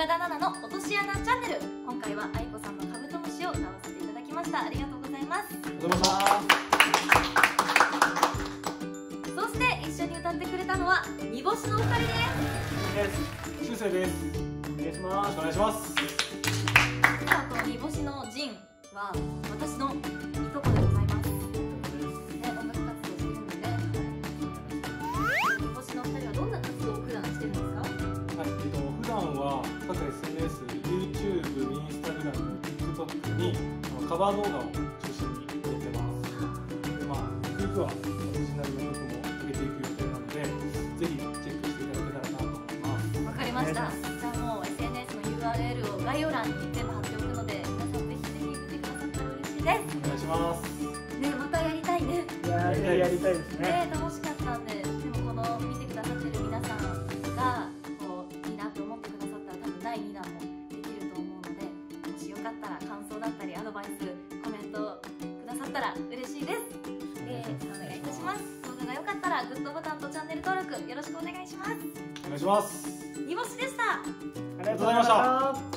岡田奈々の落とし穴チャンネル。今回は愛子さんのカブトムシを歌わせていただきました。ありがとうございます。お邪魔しますそして一緒に歌ってくれたのは煮干しのお二人です。しゅうせいです。お願いします。お願いしますさあこの煮干しのジンは SNS、YouTube、Instagram、TikTok にカバー動画を中心に撮ってます。でまあ、ゆくゆくはオリジナルの曲も上げていく予定なので、ぜひチェックしていただけたらなと思います。わかりました。じゃあもう SNS の URL を概要欄に全部貼っておくので、皆さんぜひぜひ見てくださったら嬉しいでお願いします。す。ね、またやりたいね。やりたいですね。ね、楽しかグッドボタンとチャンネル登録よろしくお願いします。お願いします。煮干しでした。ありがとうございました。